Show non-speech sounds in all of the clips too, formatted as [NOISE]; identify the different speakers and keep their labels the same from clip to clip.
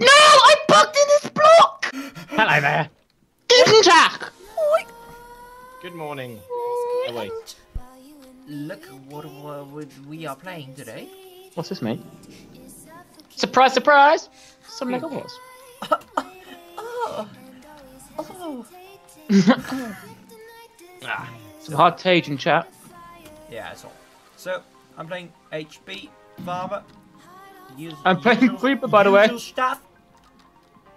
Speaker 1: No, I'm bugged in this block!
Speaker 2: Hello there.
Speaker 1: Guten Tag!
Speaker 2: Good morning. Oh, wait.
Speaker 3: Look what, what we are playing today.
Speaker 1: What's this, mate? Surprise, surprise! Some Megawalls. [LAUGHS]
Speaker 3: Oh, oh. [LAUGHS]
Speaker 1: ah, some hard tage in chat.
Speaker 3: Yeah, that's all. So I'm playing HB Varva. Use,
Speaker 1: I'm playing
Speaker 3: usual-
Speaker 1: Creeper, by the way.
Speaker 3: Stuff.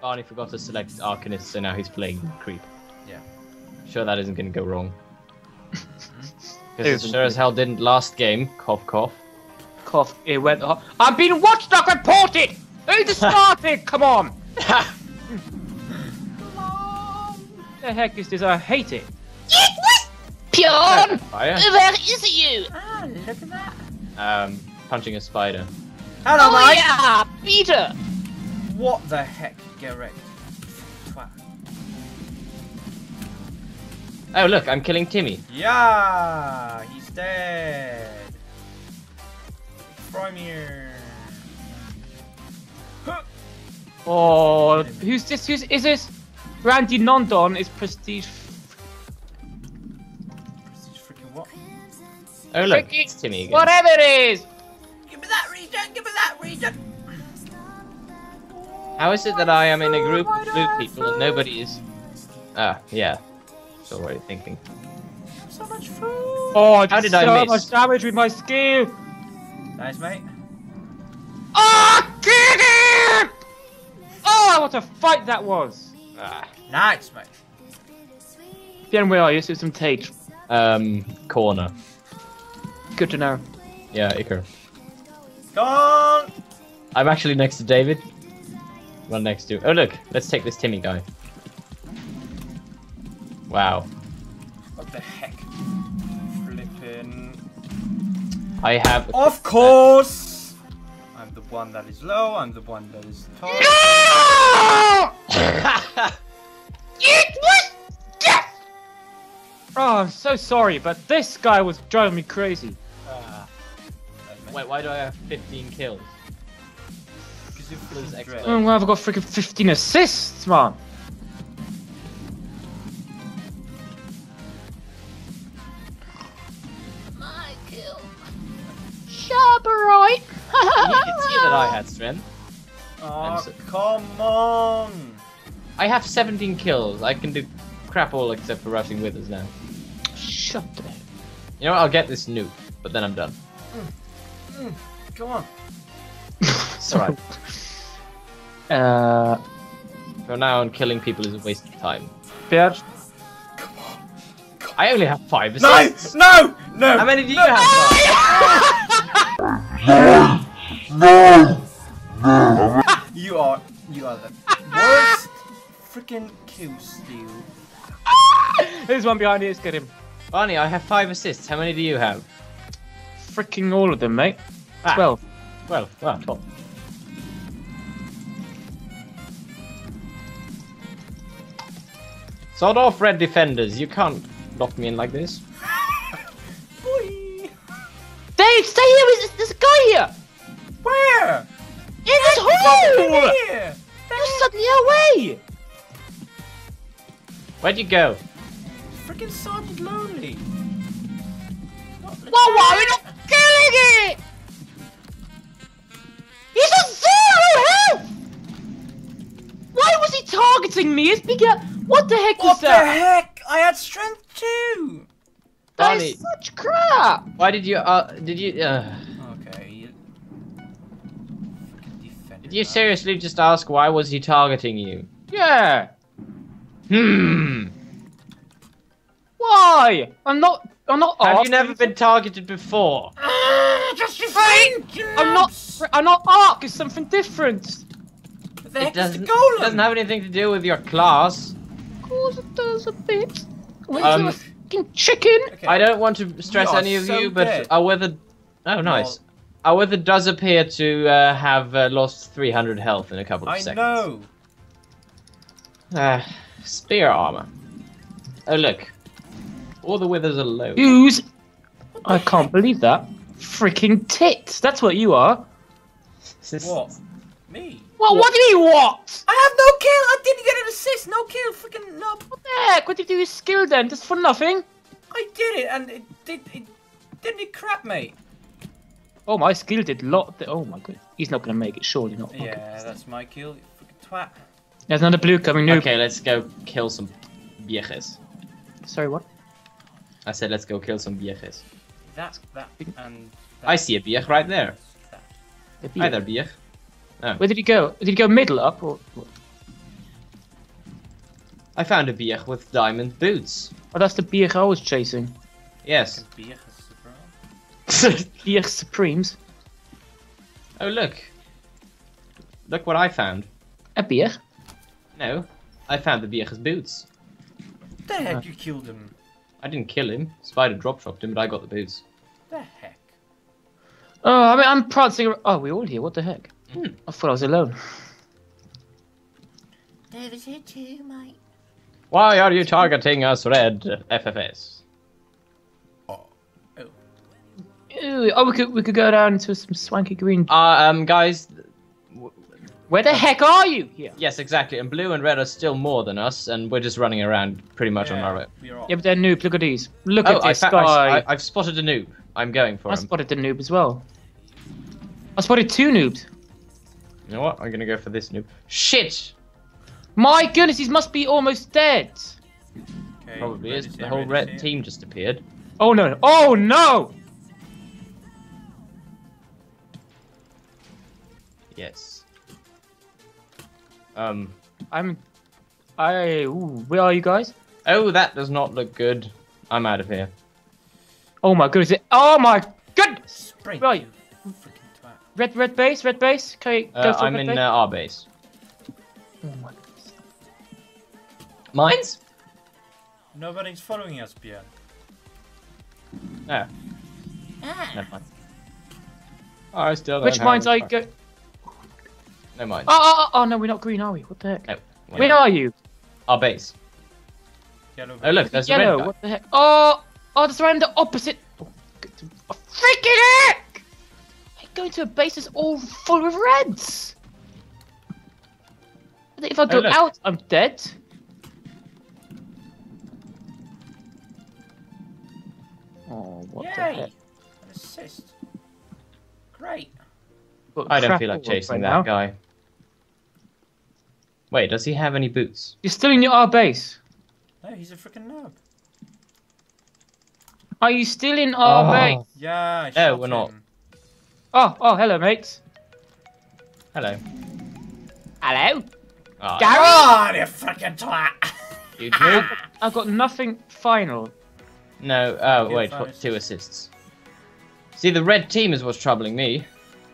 Speaker 2: Barney forgot to select Arcanist, so now he's playing Creep.
Speaker 3: Yeah.
Speaker 2: Sure that isn't gonna go wrong. Because it
Speaker 1: Isn't
Speaker 2: sure as hell didn't last game. Cough, cough.
Speaker 1: Cough, it went off. I'm being watchdog reported! Who just [LAUGHS] started? Come on! the heck is this? I hate it.
Speaker 4: Pion!
Speaker 2: Fire.
Speaker 4: Where is you?
Speaker 3: Ah, look at that.
Speaker 2: Um, punching a spider.
Speaker 3: Hello,
Speaker 4: Oh
Speaker 3: mate.
Speaker 4: yeah, Peter!
Speaker 3: What the heck, Garrett?
Speaker 2: Oh look, I'm killing Timmy.
Speaker 3: Yeah, he's dead. From here. Huh.
Speaker 1: Oh, who's this? Who's is this? Randy Nondon is prestige.
Speaker 3: Prestige freaking what?
Speaker 2: Oh look,
Speaker 1: Fricky-
Speaker 2: it's Timmy again.
Speaker 1: Whatever it is.
Speaker 2: How is it that I am in a group of blue people and nobody is? Ah, yeah. So what are you thinking?
Speaker 3: So much food.
Speaker 1: Oh, I
Speaker 2: How
Speaker 1: did
Speaker 2: did I
Speaker 1: so
Speaker 2: miss?
Speaker 1: much damage with my skill.
Speaker 3: Nice, mate.
Speaker 1: Ah, get it! Oh, what a fight that was.
Speaker 2: Ah.
Speaker 3: Nice, mate.
Speaker 1: Bien, where are you? So some take.
Speaker 2: Um, corner.
Speaker 1: Good to know.
Speaker 2: Yeah, Iker.
Speaker 3: Gone.
Speaker 2: I'm actually next to David. One next to. Oh look, let's take this Timmy guy. Wow.
Speaker 3: What the heck? Flipping.
Speaker 2: I have.
Speaker 3: Of course. I'm the one that is low. I'm the one that is tall.
Speaker 4: It was death!
Speaker 1: Oh, I'm so sorry, but this guy was driving me crazy.
Speaker 3: Ah.
Speaker 2: Wait, why do I have 15 kills?
Speaker 1: Oh, well, I've got freaking 15 assists, man.
Speaker 4: My kill. Sharp, right?
Speaker 2: You can see that I had strength.
Speaker 3: Oh,
Speaker 2: so-
Speaker 3: come on.
Speaker 2: I have 17 kills. I can do crap all except for rushing withers now.
Speaker 1: Shut the
Speaker 2: You know what? I'll get this nuke, but then I'm done.
Speaker 3: Mm, mm, come on.
Speaker 2: It's right. [LAUGHS]
Speaker 1: Uh,
Speaker 2: For now on, killing people is a waste of time.
Speaker 1: Bert,
Speaker 2: I only have five
Speaker 3: No!
Speaker 2: assists.
Speaker 3: No! No!
Speaker 2: How many do you have? no! No! [LAUGHS]
Speaker 3: You are you are the worst freaking kill steal. [LAUGHS]
Speaker 1: there's one behind you. Let's get him.
Speaker 2: Barney, I have five assists. How many do you have?
Speaker 1: Freaking all of them, mate.
Speaker 2: Ah.
Speaker 1: 12.
Speaker 2: Well, well, top. Sod off, red defenders. You can't lock me in like this.
Speaker 3: Boy. [LAUGHS]
Speaker 4: Dave, stay here! There's, there's a guy here!
Speaker 3: Where?
Speaker 4: In this hole! You're suddenly away!
Speaker 2: Where'd you go?
Speaker 3: Freaking Sergeant Lonely.
Speaker 4: Well, why are we not killing it? He's on zero health! Why was he targeting me? It's bigger. What the heck
Speaker 3: What
Speaker 4: was that?
Speaker 3: What the heck? I had strength too.
Speaker 4: That
Speaker 2: Barney.
Speaker 4: is such crap!
Speaker 2: Why did you? Uh, did you? Uh,
Speaker 3: Okay. You...
Speaker 2: Did you
Speaker 3: that.
Speaker 2: seriously just ask why was he targeting you?
Speaker 1: Yeah.
Speaker 2: Hmm.
Speaker 1: Why? I'm not. I'm not.
Speaker 2: Have you never been targeted before? [GASPS]
Speaker 3: Ah, just your friend.
Speaker 1: I'm not. I'm not Ark. It's something different.
Speaker 3: The
Speaker 2: It
Speaker 3: heck is
Speaker 2: doesn't,
Speaker 3: the golem?
Speaker 2: it doesn't have anything to do with your class.
Speaker 4: Of course it does a bit. Wait
Speaker 2: Um,
Speaker 4: till a fucking chicken!
Speaker 3: Okay.
Speaker 2: I don't want to stress
Speaker 3: You
Speaker 2: any of
Speaker 3: so
Speaker 2: you, but
Speaker 3: dead.
Speaker 2: our wither. Oh, nice. Our wither does appear to uh, have uh, lost 300 health in a couple of
Speaker 3: I
Speaker 2: seconds.
Speaker 3: know.
Speaker 2: Ah, spear armor. Oh look, all the withers are low.
Speaker 1: Use. I can't believe that. Freaking tits. That's what you are.
Speaker 3: What? Me?
Speaker 4: Well, what do you mean, what?
Speaker 3: I have no kill. I didn't get an assist. No kill. Freaking no.
Speaker 4: What the heck? What did you do with skill then? Just for nothing?
Speaker 3: I did it, and it did. It didn't it crap, mate.
Speaker 4: Oh, my skill did lot. Oh my god. He's not gonna make it, surely not. Okay.
Speaker 3: Yeah, that's my kill. You freaking twat.
Speaker 4: There's another blue coming, noob.
Speaker 2: Okay, let's go kill some viejes.
Speaker 4: Sorry, what?
Speaker 2: I said let's go kill some viejes.
Speaker 3: That, that, and. That.
Speaker 2: I see a viej right there.
Speaker 4: The
Speaker 2: Hi
Speaker 4: beer.
Speaker 2: there, viej. Oh.
Speaker 4: Where did he go? Did he go middle up or?
Speaker 2: I found a viej with diamond boots.
Speaker 4: Oh, that's the beer I was chasing.
Speaker 2: Yes.
Speaker 3: Beer is bro. [LAUGHS]
Speaker 4: beer Supremes.
Speaker 2: Oh look. Look what I found.
Speaker 4: A beer?
Speaker 2: No, I found the vieje's boots.
Speaker 3: The heck you killed him?
Speaker 2: I didn't kill him. Spider drop shopped him, but I got the boots.
Speaker 3: The heck?
Speaker 4: Oh, I mean, I'm prancing. ar- Oh, we're all here. What the heck?
Speaker 2: Hmm.
Speaker 4: I thought I was alone.
Speaker 3: David's here too, mate.
Speaker 2: Why are you targeting us, Red FFS?
Speaker 3: Oh.
Speaker 4: Ooh, oh, we could we could go down to some swanky green.
Speaker 2: Uh, um, guys.
Speaker 4: Where the heck are you? Yeah.
Speaker 2: Yes, exactly. And blue and red are still more than us, and we're just running around pretty much on our own.
Speaker 3: We're all.
Speaker 4: Yeah, but they're noob. Look at these. Look
Speaker 2: Oh,
Speaker 4: at this
Speaker 2: fa-
Speaker 4: guy.
Speaker 2: I, I, have spotted a noob. I'm going for it.
Speaker 4: I
Speaker 2: him.
Speaker 4: spotted the noob as well. I spotted two noobs.
Speaker 2: You know what? I'm gonna go for this noob. Shit!
Speaker 4: My goodness, he must be almost dead.
Speaker 3: Okay,
Speaker 2: Probably is.
Speaker 3: is
Speaker 2: The whole
Speaker 3: red is
Speaker 2: team just appeared.
Speaker 4: Oh no! Oh no!
Speaker 2: Yes. Um.
Speaker 4: I'm. I. Ooh, where are you guys?
Speaker 2: Oh, that does not look good. I'm out of here.
Speaker 4: Oh my goodness! It, oh my goodness!
Speaker 3: Sprint,
Speaker 4: Right.
Speaker 3: You freaking twat.
Speaker 4: Red, red base, red base. Okay, go
Speaker 2: Uh,
Speaker 4: for
Speaker 2: I'm
Speaker 4: red
Speaker 2: in
Speaker 4: base.
Speaker 2: uh, our base.
Speaker 4: Oh my goodness.
Speaker 2: Mines?
Speaker 3: Nobody's following us, Björn.
Speaker 2: No. Never mind. Oh, I still don't
Speaker 4: Which
Speaker 2: have
Speaker 4: mines
Speaker 2: a
Speaker 4: are you
Speaker 2: truck.
Speaker 4: go?
Speaker 2: No mines.
Speaker 4: Oh, oh, oh, oh, no, we're not green, are we? What the heck?
Speaker 2: No. we're
Speaker 4: Where
Speaker 2: not.
Speaker 4: are you?
Speaker 2: Our base.
Speaker 3: Yellow.
Speaker 2: Oh look, there's a red
Speaker 4: Yellow.
Speaker 2: guy.
Speaker 4: What the heck? Oh, oh, that's right in the opposite. Oh, good to- freaking heck! I go to a base that's all full of reds. I think If I go
Speaker 2: Oh,
Speaker 4: out, I'm dead. Oh, what the
Speaker 3: Yay!
Speaker 4: heck?
Speaker 3: An assist. Great.
Speaker 4: Got
Speaker 2: I don't feel like
Speaker 4: all right
Speaker 2: chasing
Speaker 4: now.
Speaker 2: that guy. Wait, does he have any boots?
Speaker 4: You're still in your our base.
Speaker 3: No, he's a freaking noob.
Speaker 4: Are you still in our
Speaker 2: Oh.
Speaker 4: base?
Speaker 3: Yeah. I
Speaker 2: No, we're not.
Speaker 3: Him.
Speaker 4: Oh, oh, hello, mates.
Speaker 2: Hello.
Speaker 4: Hello.
Speaker 2: Ah,
Speaker 4: Gary.
Speaker 3: Ah, you freaking twat!
Speaker 2: you noob. [LAUGHS]
Speaker 4: I've got nothing final.
Speaker 2: No, oh
Speaker 3: Good
Speaker 2: wait, what, two assists. See, the red team is what's troubling me.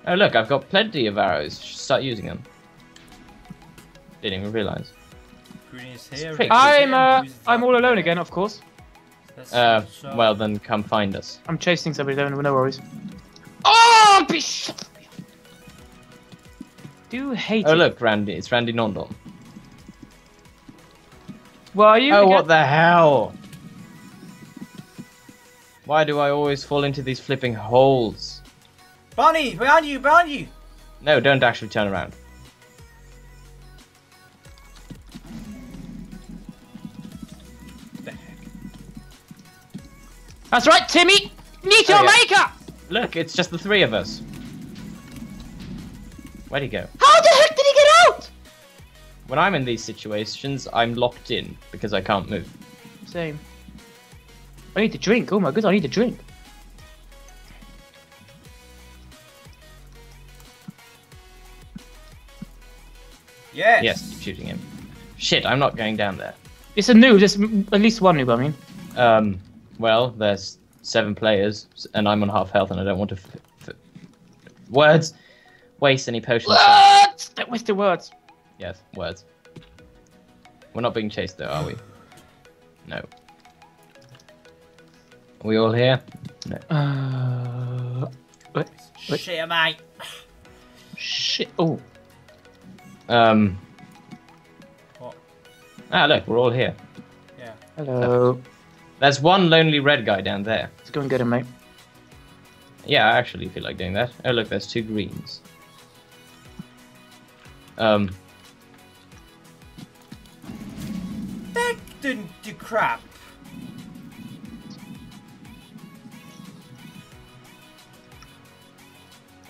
Speaker 2: Oh look, I've got plenty of arrows. Should Start using them. Didn't even realize.
Speaker 3: Green is here.
Speaker 2: pretty-
Speaker 3: red is
Speaker 4: I'm uh, I'm all alone again, of course.
Speaker 3: That's
Speaker 2: Uh,
Speaker 3: so-
Speaker 2: well then, come find us.
Speaker 4: I'm chasing somebody, don't no worries. Oh, be shut up. Do hate
Speaker 2: Oh
Speaker 4: it.
Speaker 2: look, Randy, it's Randy Nondon.
Speaker 4: Where are you?
Speaker 2: Oh, what the hell? Why do I always fall into these flipping holes?
Speaker 3: Barney, behind you, behind you!
Speaker 2: No, don't actually turn around.
Speaker 4: That's right, Timmy. Need your
Speaker 2: Oh, yeah.
Speaker 4: makeup.
Speaker 2: Look, it's just the three of us. Where'd he go?
Speaker 4: How the heck did he get out?
Speaker 2: When I'm in these situations, I'm locked in because I can't move.
Speaker 4: Same. I need to drink. Oh my goodness, I need to drink.
Speaker 3: Yes!
Speaker 2: Yes, keep shooting him. Shit, I'm not going down there.
Speaker 4: It's a noob. There's at least one noob. I mean.
Speaker 2: Um, well, there's seven players, and I'm on half health, and I don't want to. F- f- words. Waste any potions.
Speaker 4: What? Don't waste the words.
Speaker 2: yes, words. We're not being chased, though, are we? No. Are we all here?
Speaker 4: Uh, what? What?
Speaker 3: Shit, mate!
Speaker 4: Shit. Oh.
Speaker 2: Um.
Speaker 3: What?
Speaker 2: Ah, look, we're all here.
Speaker 3: Yeah.
Speaker 4: Hello.
Speaker 2: There's one lonely red guy down there.
Speaker 4: Let's go and get him, mate.
Speaker 2: Yeah, I actually feel like doing that. Oh, look, there's two greens. Um,
Speaker 3: That didn't do crap.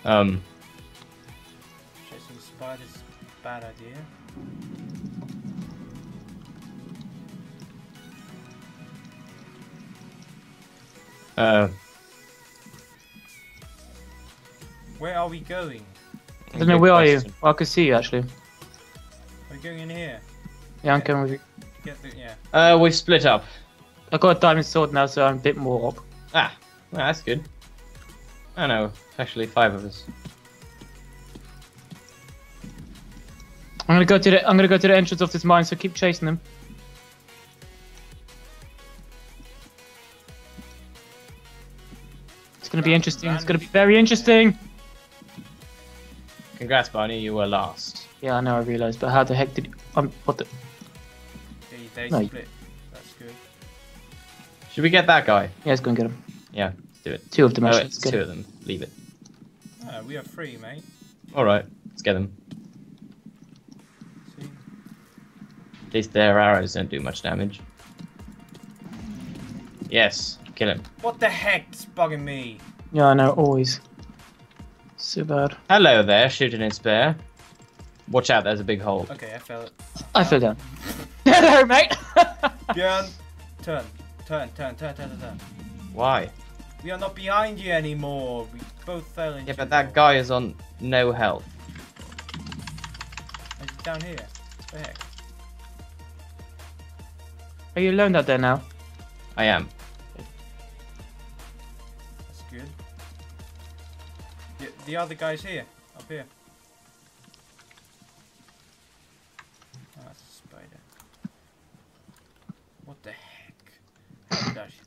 Speaker 2: um,
Speaker 3: Chasing spiders, bad idea.
Speaker 2: Uh,
Speaker 3: Where are we going?
Speaker 4: I don't know, where are you? Well, I can see you actually.
Speaker 3: We're going in here.
Speaker 4: Yeah, I'm coming with you.
Speaker 3: Get the yeah.
Speaker 2: Uh, we've split up.
Speaker 4: I got a diamond sword now, so I'm a bit more up.
Speaker 2: Ah, well, that's good. I know, actually five of us.
Speaker 4: I'm gonna go to the I'm gonna go to the entrance of this mine, so keep chasing them. It's gonna be interesting. It's gonna be very interesting.
Speaker 2: Congrats, Barney, you were last.
Speaker 4: Yeah, I know. I realized, but how the heck did um what the?
Speaker 3: They, they
Speaker 4: No.
Speaker 3: split. That's good.
Speaker 2: Should we get that guy?
Speaker 4: Yeah, let's go and get him.
Speaker 2: Yeah, let's do it.
Speaker 4: Two of them
Speaker 2: Oh,
Speaker 4: actually.
Speaker 2: it's
Speaker 4: Let's
Speaker 2: two of them. Leave it.
Speaker 3: Ah, we are free, mate.
Speaker 2: All right, let's get them.
Speaker 3: See?
Speaker 2: At least their arrows don't do much damage. Yes, kill him.
Speaker 3: What the heck's bugging me?
Speaker 4: Yeah, I know. Always. So bad.
Speaker 2: Hello there, shooting in spare. Watch out, there's a big hole.
Speaker 3: Okay, I fell it.
Speaker 4: I fell down. [LAUGHS] Hello, mate. [LAUGHS]
Speaker 3: Björn, turn, turn, turn, turn, turn, turn, turn.
Speaker 2: Why?
Speaker 3: We are not behind you anymore. We both fell into
Speaker 2: Yeah, but that guy is on no health.
Speaker 3: And he's down here. What the heck?
Speaker 4: Are you alone out there now?
Speaker 2: I am.
Speaker 3: The, the other guy's here, up here. Ah, oh, that's a spider. What the heck? Oh gosh.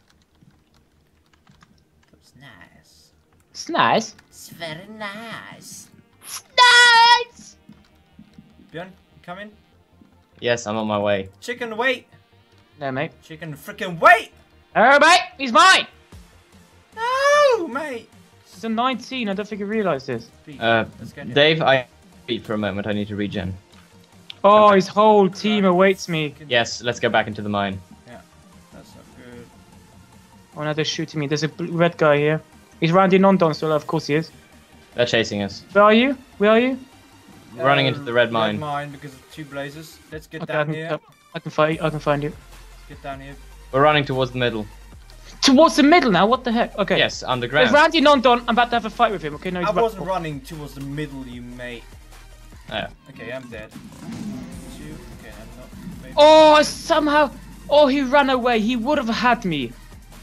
Speaker 3: That's nice.
Speaker 4: It's nice.
Speaker 3: It's very nice.
Speaker 4: Nice.
Speaker 3: Björn, come in.
Speaker 2: Yes, I'm on my way.
Speaker 3: Chicken, wait!
Speaker 4: No, mate.
Speaker 3: Chicken, freaking wait!
Speaker 4: Oh, mate. He's mine.
Speaker 3: No, mate!
Speaker 4: He's a 19. I don't think you realised this.
Speaker 2: Uh,
Speaker 3: let's get him.
Speaker 2: Dave, I beat for a moment. I need to regen.
Speaker 4: Oh, his whole team awaits me.
Speaker 2: Yes, let's go back into the mine.
Speaker 3: That's not good.
Speaker 4: Oh, now they're shooting me. There's a red guy here. He's Randy Nondon, so of course he is.
Speaker 2: They're chasing us.
Speaker 4: Where are you? Where are you?
Speaker 2: Running
Speaker 3: Uh,
Speaker 2: into the red mine.
Speaker 3: Red mine because of two blazers. Let's get
Speaker 4: Okay, I
Speaker 3: down
Speaker 4: can,
Speaker 3: here.
Speaker 4: I can find. I can find you.
Speaker 3: Get down here.
Speaker 2: We're running towards the middle.
Speaker 4: Towards the middle now. What the heck? Okay.
Speaker 2: Yes,
Speaker 4: There's
Speaker 2: underground.
Speaker 4: Randy Nondon. I'm about to have a fight with him. Okay, no, he's
Speaker 3: I wasn't running towards the middle, you mate.
Speaker 2: Oh.
Speaker 3: Okay, I'm dead. Two. Okay, I'm not. Maybe.
Speaker 4: Oh, somehow. Oh, he ran away. He would have had me.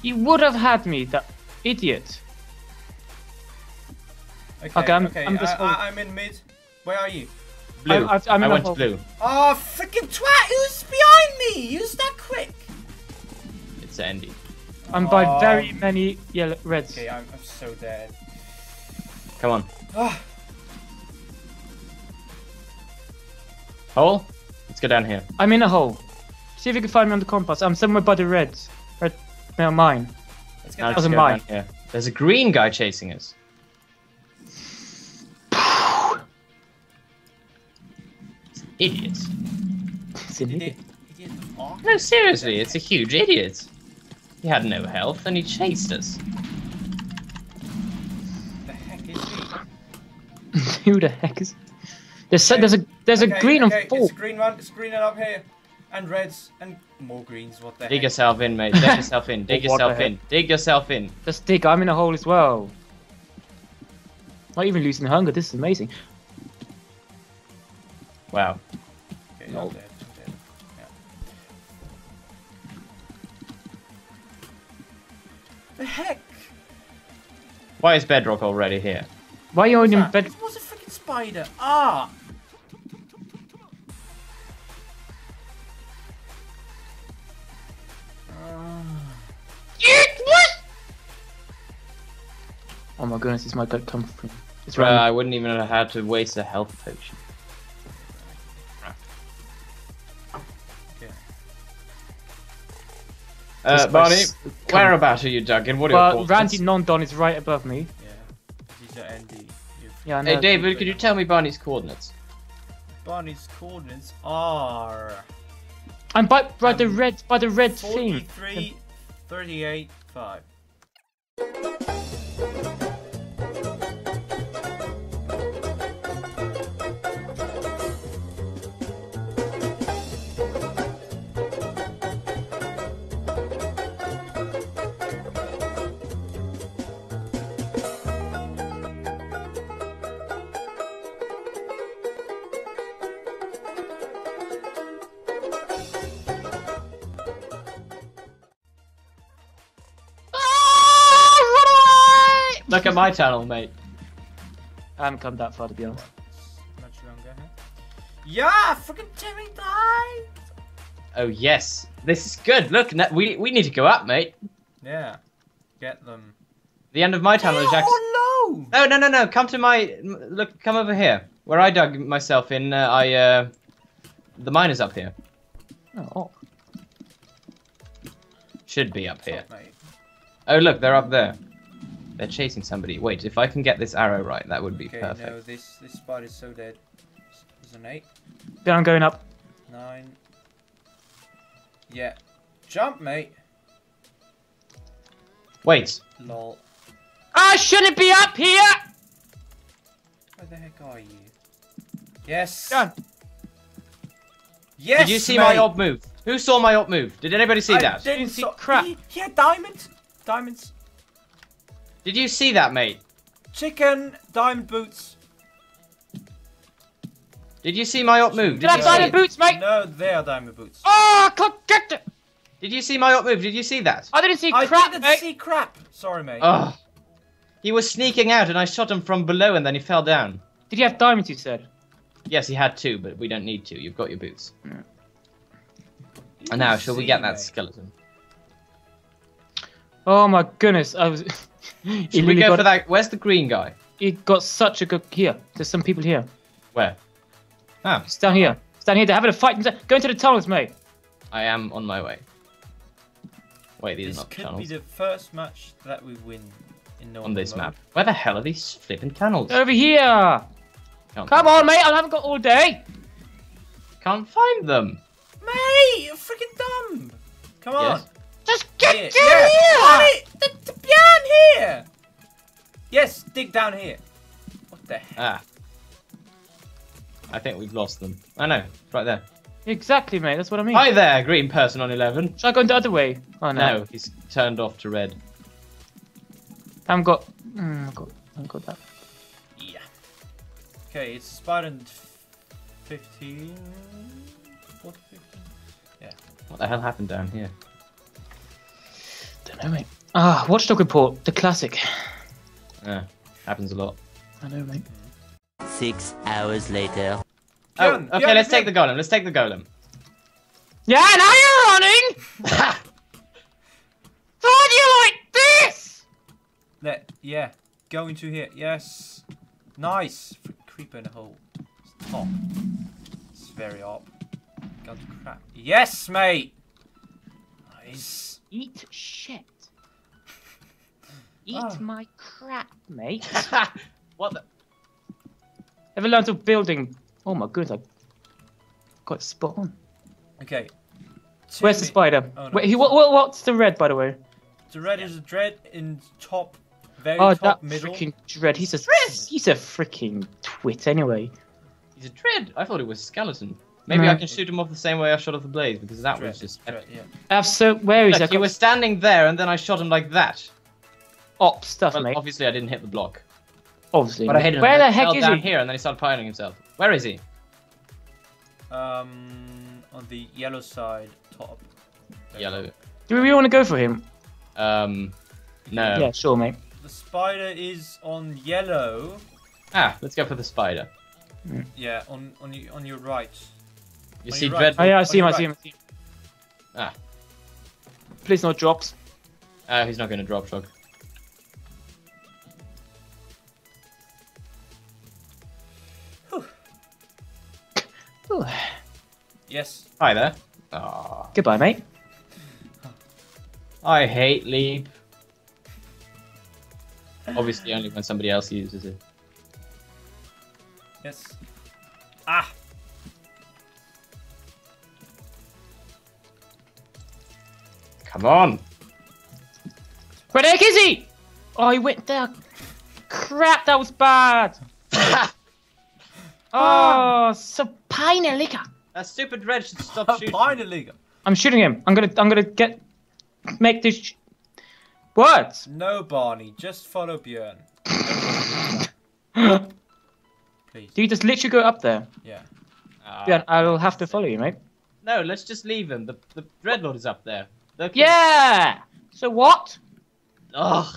Speaker 4: He would have had me. That idiot.
Speaker 3: okay,
Speaker 4: okay, I'm-
Speaker 3: okay.
Speaker 4: I'm just
Speaker 3: I, I, I'm in mid. Where are you?
Speaker 2: Blue.
Speaker 4: I- I've- I'm
Speaker 2: I
Speaker 4: in a
Speaker 2: went to
Speaker 4: hole.
Speaker 2: blue.
Speaker 3: Oh, freaking twat! Who's behind me? Who's that quick?
Speaker 2: It's Andy.
Speaker 4: I'm by
Speaker 3: Oh.
Speaker 4: very many yellow reds.
Speaker 3: Okay, I'm, I'm so dead.
Speaker 2: Come on.
Speaker 3: Ah,
Speaker 2: Hole? Let's go down here.
Speaker 4: I'm in a hole. See if you can find me on the compass. I'm somewhere by the reds. Red. No, mine.
Speaker 3: let's
Speaker 2: Now
Speaker 3: get
Speaker 2: let's
Speaker 4: Doesn't
Speaker 3: down.
Speaker 4: mind.
Speaker 2: down here. There's a green guy chasing us. Idiot.
Speaker 4: It's an
Speaker 3: Idiot.
Speaker 4: idiot.
Speaker 3: Idiot.
Speaker 2: No, seriously, it's a huge idiot. He had no health and he chased us.
Speaker 3: the heck is he? [LAUGHS]
Speaker 4: Who the heck is? There's so- there's a there's a
Speaker 3: Okay,
Speaker 4: green
Speaker 3: okay,
Speaker 4: on four.
Speaker 3: It's a green one. It's green one up here. And reds. And more greens. What the
Speaker 2: Dig
Speaker 3: heck?
Speaker 2: yourself in, mate. Dig yourself in. [LAUGHS] Dig yourself in. Dig yourself in.
Speaker 4: Just dig. I'm in a hole as well. Not even losing hunger. This is amazing.
Speaker 2: Wow.
Speaker 3: Okay,
Speaker 4: No.
Speaker 3: The heck?
Speaker 2: Why is Bedrock already here?
Speaker 4: Why are you
Speaker 3: What's
Speaker 4: in
Speaker 3: that?
Speaker 4: bed?
Speaker 3: It was a freaking spider. Ah! Ah.
Speaker 4: Oh my goodness, this might get come from. It's
Speaker 2: Bruh,
Speaker 4: right.
Speaker 2: I wouldn't even have how to waste a health potion. Uh, Barney, whereabout are you, Duncan? What are your
Speaker 4: Well,
Speaker 2: coordinates?
Speaker 4: Randy Nondon is right above me.
Speaker 3: Yeah. These are Andy. You've-
Speaker 4: Yeah, I know.
Speaker 2: Hey, David, could you tell me Barney's coordinates?
Speaker 3: Barney's coordinates are
Speaker 4: I'm by, by the
Speaker 3: Um,
Speaker 4: red by the red thing.
Speaker 3: 43, 38, 5.
Speaker 2: Look at my tunnel, mate.
Speaker 4: I haven't come that far to be honest.
Speaker 3: Much longer, huh? Yeah, freaking Timmy died!
Speaker 2: Oh yes, this is good. Look, we we need to go up, mate.
Speaker 3: Yeah, get them.
Speaker 2: The end of my tunnel is actually.
Speaker 3: Oh no!
Speaker 2: No, no, no, no. Come to my look. Come over here, where I dug myself in. Uh, I uh, the mine is up here.
Speaker 4: Oh,
Speaker 2: Should be up here.
Speaker 3: Mate.
Speaker 2: Oh look, they're up there. They're chasing somebody. Wait, if I can get this arrow right, that would be
Speaker 3: Okay,
Speaker 2: perfect.
Speaker 3: no, this this spot is so dead. It's an 8,
Speaker 4: then I'm going up.
Speaker 3: 9. Yeah. Jump, mate.
Speaker 2: Wait,
Speaker 3: Lol.
Speaker 4: I shouldn't be up here.
Speaker 3: Where the heck are you? Yes!
Speaker 4: Done.
Speaker 3: Yes!
Speaker 2: did you see
Speaker 3: mate.
Speaker 2: my op move? Who saw my op move? Did anybody see
Speaker 3: I
Speaker 2: that?
Speaker 3: didn't
Speaker 4: Didn't see
Speaker 3: saw-
Speaker 4: crap.
Speaker 3: He, he had diamonds! Diamonds.
Speaker 2: Did you see that, mate?
Speaker 3: Chicken! Diamond boots!
Speaker 2: Did you see my op move? Did
Speaker 4: Did I
Speaker 2: you
Speaker 4: buy the
Speaker 2: it?
Speaker 4: boots, mate?
Speaker 3: No, they are diamond boots.
Speaker 4: Oh, I get it.
Speaker 2: Did you see my op move? Did you see that?
Speaker 4: I didn't see crap,
Speaker 3: I
Speaker 4: crap,
Speaker 3: didn't
Speaker 4: mate.
Speaker 3: see crap! Sorry, mate.
Speaker 2: Ugh. He was sneaking out and I shot him from below and then he fell down.
Speaker 4: Did he have diamonds? You said.
Speaker 2: Yes, he had two, but we don't need to. You've got your boots.
Speaker 3: You
Speaker 2: And now, shall we
Speaker 3: see,
Speaker 2: get that
Speaker 3: mate.
Speaker 2: skeleton?
Speaker 4: Oh my goodness, I was. [LAUGHS] he [LAUGHS]
Speaker 2: Should we
Speaker 4: really
Speaker 2: go
Speaker 4: got,
Speaker 2: for that? Where's the green guy?
Speaker 4: He got such a good. Here, there's some people here.
Speaker 2: Where? Ah,
Speaker 4: It's down here. It's down here. They're having a fight. Go into the tunnels, mate.
Speaker 2: I am on my way. Wait, these
Speaker 3: This
Speaker 2: are not
Speaker 3: could be the first match that we win in normal
Speaker 2: On this
Speaker 3: mode.
Speaker 2: map. Where the hell are these flipping tunnels?
Speaker 4: Over here.
Speaker 2: Can't
Speaker 4: Come on, mate. I haven't got all day.
Speaker 2: Can't find them.
Speaker 3: Mate, you're freaking dumb! Come on!
Speaker 2: Yes.
Speaker 4: Just get
Speaker 3: Here,
Speaker 4: down
Speaker 3: yeah.
Speaker 4: here.
Speaker 3: Honey, th- th- down here! Yes, dig down here. What the heck?
Speaker 2: Ah. I think we've lost them. I know. It's right there.
Speaker 4: Exactly, mate. That's what I mean.
Speaker 2: Hi there, green person on 11.
Speaker 4: Should I go the other way? Oh no.
Speaker 2: No, he's turned off to red.
Speaker 4: I haven't got. Mm, I've got. I haven't got that.
Speaker 3: Yeah. Okay, it's Spartan 15. What 15?
Speaker 2: What the hell happened down here?
Speaker 4: Don't know, mate. Ah, Watchdog Report, the classic.
Speaker 2: Yeah, happens a lot.
Speaker 4: I know, mate.
Speaker 5: Six hours later.
Speaker 2: Oh, okay,
Speaker 3: Bjorn,
Speaker 2: let's take the golem. Let's take the golem.
Speaker 4: Yeah, now you're running. [LAUGHS] Thought you like this.
Speaker 3: Let, yeah, go into here. Yes. Nice. F- creeper in a hole. It's top. It's very up. Got to crap. Yes, mate! Nice.
Speaker 4: Eat shit. Eat
Speaker 3: Ah.
Speaker 4: my crap, mate. [LAUGHS]
Speaker 2: what the?
Speaker 4: Ever learned of building? Oh my goodness, I got it spot on.
Speaker 3: Okay.
Speaker 4: Where's the spider?
Speaker 3: Oh, no.
Speaker 4: Wait, what, what, what's the red, by the way?
Speaker 3: The red is a dread in top, very
Speaker 4: Oh,
Speaker 3: top
Speaker 4: that
Speaker 3: middle.
Speaker 4: freaking dread. He's a he's a freaking twit anyway.
Speaker 2: He's a dread. I thought it was skeleton. Maybe
Speaker 4: No.
Speaker 2: I can shoot him off the same way I shot off the blaze because that
Speaker 3: Dread,
Speaker 2: was just.
Speaker 3: dread, yeah.
Speaker 4: I have so where is
Speaker 2: Look,
Speaker 4: that?
Speaker 2: he was standing there and then I shot him like that.
Speaker 4: op stuff,
Speaker 2: Well,
Speaker 4: mate.
Speaker 2: obviously I didn't hit the block.
Speaker 4: Obviously.
Speaker 2: But I hit him.
Speaker 4: Where
Speaker 2: and
Speaker 4: the
Speaker 2: he
Speaker 4: heck
Speaker 2: fell
Speaker 4: is
Speaker 2: down
Speaker 4: he?
Speaker 2: here and then he started piling himself. Where is he?
Speaker 3: Um, on the yellow side, top.
Speaker 2: Yellow.
Speaker 4: Do we really want to go for him?
Speaker 2: Um, no.
Speaker 4: Yeah, sure, mate.
Speaker 3: The spider is on yellow.
Speaker 2: Ah, let's go for the spider.
Speaker 3: Yeah, on on on your right.
Speaker 2: You
Speaker 3: On
Speaker 2: see
Speaker 3: your right.
Speaker 2: dread.
Speaker 4: Oh yeah, I see him.
Speaker 3: your
Speaker 4: I see him. I see him.
Speaker 2: Ah.
Speaker 4: Please no drops.
Speaker 2: Ah, he's not going to drop shock. [SIGHS]
Speaker 3: Yes.
Speaker 2: Hi there. Ah,
Speaker 4: Goodbye, mate.
Speaker 2: I hate leap. Obviously, only when somebody else uses it.
Speaker 3: Yes. Ah.
Speaker 2: Come on.
Speaker 4: Where the heck is he? Oh, he went there. Crap, that was bad. [LAUGHS] Oh, supina liquor.
Speaker 2: that stupid red should stop shooting.
Speaker 3: Finally.
Speaker 4: I'm shooting him. I'm gonna, I'm gonna get, make this. Sh- what?
Speaker 3: No, Barney. Just follow Björn. Please. [GASPS]
Speaker 4: Do you just literally go up there?
Speaker 3: Yeah.
Speaker 2: Ah,
Speaker 4: Yeah, I will have to follow you, mate.
Speaker 2: No, let's just leave him. The the dreadlord is up there. Look.
Speaker 4: Yeah. So what?
Speaker 2: Ugh.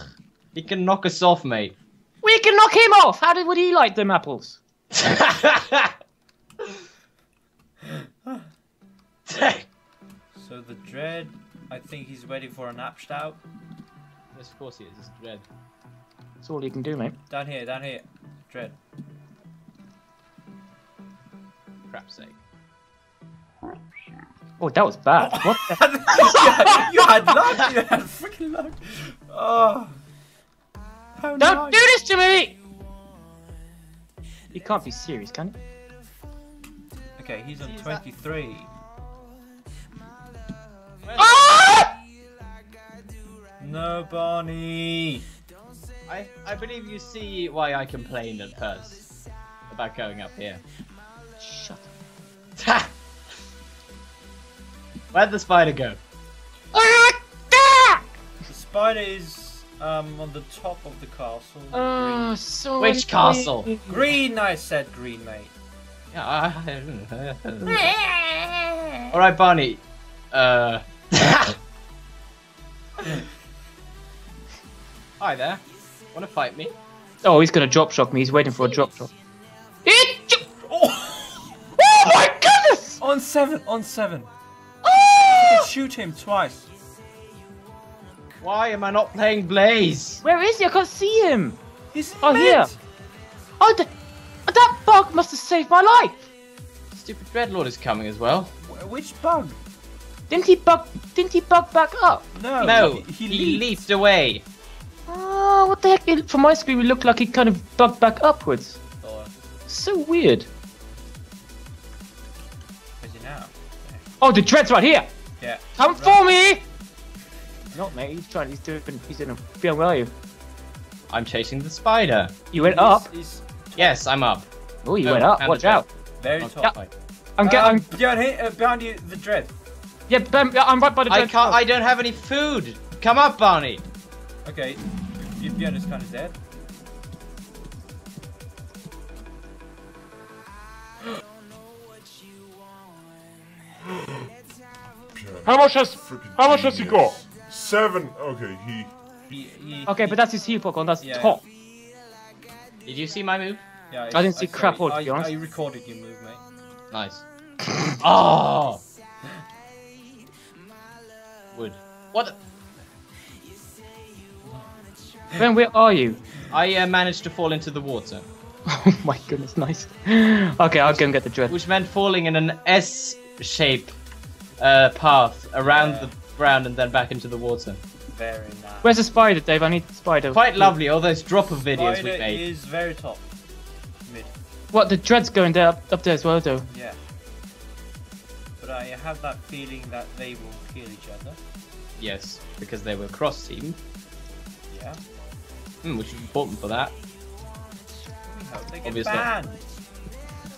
Speaker 2: He can knock us off, mate.
Speaker 4: We can knock him off. How did would he like them apples? [LAUGHS]
Speaker 3: So the dread. I think he's waiting for an Abstout.
Speaker 2: yes, of course he is. It's dread.
Speaker 4: That's all you can do, mate.
Speaker 3: Down here, down here. Dread.
Speaker 2: Crap's sake.
Speaker 4: Oh, that was bad. What? The- [LAUGHS]
Speaker 3: you had luck. You had freaking luck. Oh. How
Speaker 4: Don't
Speaker 3: nice.
Speaker 4: do this to me. You can't be serious, can you?
Speaker 3: Okay, he's on
Speaker 2: See, is that-
Speaker 3: 23.
Speaker 4: Ah!
Speaker 3: No, Barney.
Speaker 2: I I believe you see why I complained at first about going up here. Where'd the spider go?
Speaker 4: up. Ah! Ah!
Speaker 3: The spider is um on the top of the castle.
Speaker 4: Oh, so
Speaker 2: Which castle?
Speaker 3: green. green, I said green, mate.
Speaker 2: Yeah. I... All right, Barney. Uh. [LAUGHS] Hi there. Want to fight me?
Speaker 4: Oh, he's gonna drop shock me. He's waiting for a drop shock. It-
Speaker 3: Oh!
Speaker 4: Oh my goodness!
Speaker 3: On seven, on seven. Shoot him twice.
Speaker 2: Why am I not playing Blaze?
Speaker 4: Where is he? I can't see him.
Speaker 3: He's
Speaker 4: Oh,
Speaker 3: mid.
Speaker 4: here. Oh, th- that bug must have saved my life.
Speaker 2: Stupid Dreadlord is coming as well.
Speaker 3: Wh- Which bug?
Speaker 4: Didn't he bug? Didn't he bug back up?
Speaker 3: No,
Speaker 2: no,
Speaker 3: he,
Speaker 2: he,
Speaker 3: he, leaped.
Speaker 2: leaped away.
Speaker 4: Oh, what the heck? It, from my screen, it looked like he kind of bugged back upwards.
Speaker 3: Oh,
Speaker 4: So weird.
Speaker 3: where's he now?
Speaker 4: Oh, the dread's right here.
Speaker 3: Yeah.
Speaker 4: Come for me. Not mate. He's trying. He's doing. He's in a. Bjorn, where are you?
Speaker 2: I'm chasing the spider.
Speaker 4: You went up.
Speaker 3: He's
Speaker 2: Yes, I'm up.
Speaker 4: Oh, you
Speaker 2: Oh,
Speaker 4: went up. Watch out.
Speaker 3: very
Speaker 2: Okay.
Speaker 3: top.
Speaker 2: Fine.
Speaker 4: I'm
Speaker 3: Um,
Speaker 4: getting.
Speaker 3: Björn, here, uh, behind you, the dread.
Speaker 4: yeah, Ben, yeah, I'm right by the
Speaker 2: I can't. I don't have any food. Come up, Barney.
Speaker 3: Okay, B- Björn is kind of dead.
Speaker 6: How much has how much has he got? Seven. Okay, he.
Speaker 3: He, he,
Speaker 4: Okay, but that's his heel Pokemon. That's
Speaker 3: Yeah.
Speaker 4: top.
Speaker 2: Did you see my move?
Speaker 3: yeah,
Speaker 4: I didn't see
Speaker 3: saw
Speaker 4: crap
Speaker 3: it.
Speaker 4: all, to
Speaker 3: I,
Speaker 4: be honest.
Speaker 3: I recorded your move, mate.
Speaker 2: Nice. oh. [LAUGHS] [LAUGHS] Wood. What? the-
Speaker 4: Ben, where are you?
Speaker 2: I uh, managed to fall into the water, [LAUGHS]
Speaker 4: Oh my goodness, nice. Okay, I'll go and get the dread.
Speaker 2: which meant falling in an S-shaped uh, path around
Speaker 3: Yeah.
Speaker 2: the ground and then back into the water.
Speaker 3: Very nice.
Speaker 4: Where's the spider, Dave? I need the spider.
Speaker 2: Quite lovely. All those dropper videos
Speaker 3: Spider
Speaker 2: we made.
Speaker 3: is very top. Mid.
Speaker 4: What? The dread's going there up, up there as well, though.
Speaker 3: Yeah. But I have that feeling that they will kill each other.
Speaker 2: Yes, because they were cross team,
Speaker 3: Yeah.
Speaker 2: mm, which is important for that.
Speaker 3: We hope they get
Speaker 2: Obviously.
Speaker 3: banned.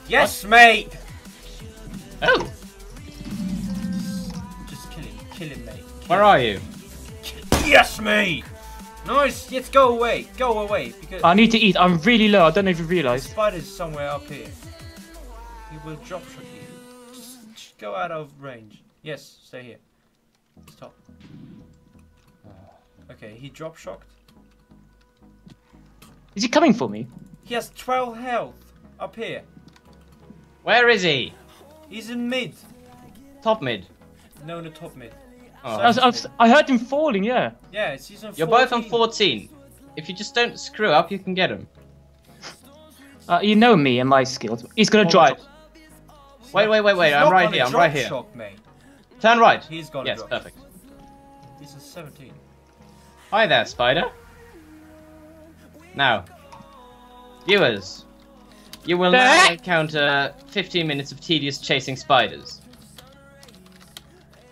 Speaker 3: Yes, mate!
Speaker 2: Oh,
Speaker 3: Just kill him. Kill him, mate.
Speaker 2: where are you?
Speaker 3: Yes, me! Nice! Let's go away. Go away. Because
Speaker 4: I need to eat. I'm really low. I don't know if you realise.
Speaker 3: spider's somewhere up here. He will drop shot you. Just, just go out of range. Yes, stay here. Stop. Okay, he drop shocked.
Speaker 4: Is he coming for me?
Speaker 3: He has 12 health up here.
Speaker 2: Where is he?
Speaker 3: He's in mid.
Speaker 2: Top mid.
Speaker 3: No, no, top mid.
Speaker 2: Oh.
Speaker 4: I, was, I, was, I heard him falling. Yeah.
Speaker 3: Yeah, it's season
Speaker 2: You're both on
Speaker 3: 14.
Speaker 2: 14. If you just don't screw up, you can get him.
Speaker 4: Uh, you know me and my skills. He's gonna
Speaker 2: All
Speaker 4: drop.
Speaker 2: Wait, wait, wait, wait.
Speaker 3: He's
Speaker 2: I'm right here. I'm right here.
Speaker 3: Shock, mate.
Speaker 2: Turn right.
Speaker 3: He's gonna
Speaker 2: Yes,
Speaker 3: drop.
Speaker 2: perfect.
Speaker 3: He's a 17.
Speaker 2: Hi there, spider. Now, viewers, you will now encounter 15 minutes of tedious chasing spiders.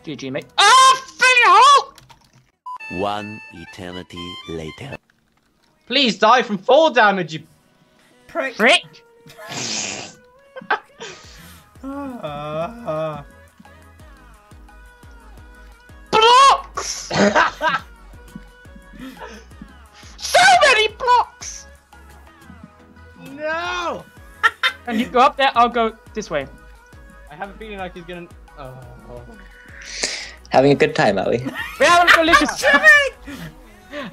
Speaker 4: GG, mate. Ah, fill your hole!
Speaker 5: One eternity later.
Speaker 2: Please die from fall damage, you
Speaker 3: Prick.
Speaker 4: Frick!
Speaker 3: Ah.
Speaker 4: Blocks! [LAUGHS] so many blocks!
Speaker 2: No!
Speaker 4: And you go up there, I'll go this way.
Speaker 2: I have a feeling like he's gonna. Oh.
Speaker 7: Having a good time, are we? [LAUGHS]
Speaker 4: We're having a delicious [LAUGHS] time.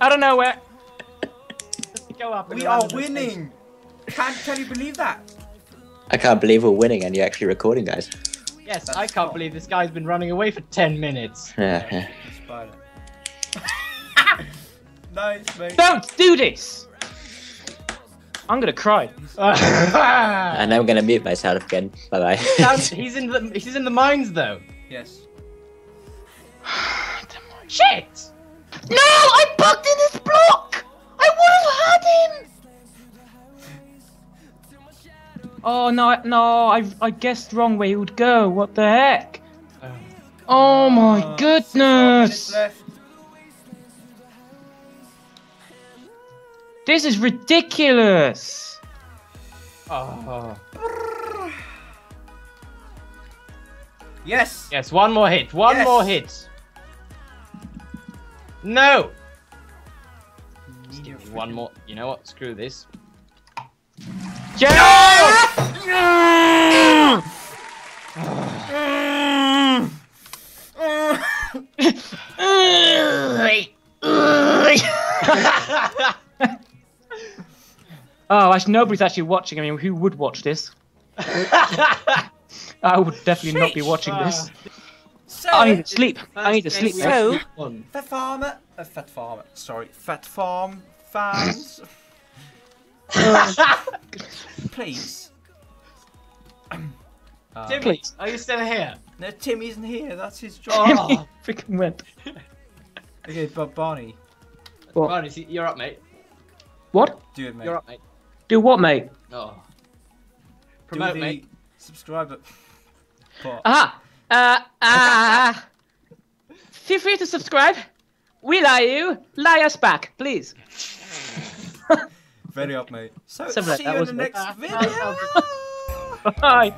Speaker 4: I don't know where.
Speaker 2: Go up.
Speaker 3: We are winning. Can can you believe that?
Speaker 7: I can't believe we're winning and you're actually recording, guys.
Speaker 2: station. Yes, I can't believe this guy's been running away for 10 minutes. [LAUGHS]
Speaker 7: Yeah, yeah.
Speaker 3: Nice, mate.
Speaker 4: Don't do this! I'm gonna cry.
Speaker 7: And I'm gonna mute myself again. Bye bye.
Speaker 2: he's in the he's in the mines though.
Speaker 3: Yes.
Speaker 2: Shit!
Speaker 4: No! I bugged in this block! I would have had him! Oh no, no, I, I guessed wrong where he would go. What the heck? Oh my
Speaker 3: Uh, six more minutes
Speaker 4: goodness! This is ridiculous!
Speaker 2: Oh.
Speaker 3: Yes.
Speaker 2: Yes, one more hit. One
Speaker 3: Yes.
Speaker 2: more hit. No.
Speaker 3: Need your
Speaker 2: One more. You know what? Screw this. [LAUGHS]
Speaker 4: Oh, actually, nobody's actually watching. I mean, who would watch this? [LAUGHS] I would definitely not be watching this. Ah.
Speaker 3: So,
Speaker 4: I need to sleep. I need to sleep.
Speaker 5: So-
Speaker 3: Fat Farmer, uh, Fat Farmer, sorry, Fat Farm fans, [COUGHS] please.
Speaker 2: Tim,
Speaker 4: Please.
Speaker 2: are you still here?
Speaker 3: no, Tim isn't here. That's his job.
Speaker 2: Oh, [LAUGHS]
Speaker 4: Freaking went.
Speaker 3: okay, but Barney,
Speaker 4: What?
Speaker 2: Barney, see- you're up, mate.
Speaker 4: What?
Speaker 3: do it, mate.
Speaker 2: You're up, mate.
Speaker 4: Do what, mate?
Speaker 2: Oh.
Speaker 3: do
Speaker 2: Promote,
Speaker 3: the
Speaker 2: mate.
Speaker 3: subscriber. But
Speaker 4: Aha! Uh, uh, feel free to subscribe. We lie you. Lie us back, please.
Speaker 3: very up, mate. So
Speaker 4: Something
Speaker 3: see
Speaker 4: that,
Speaker 3: you in the next [LAUGHS] video. [LAUGHS]
Speaker 4: Bye.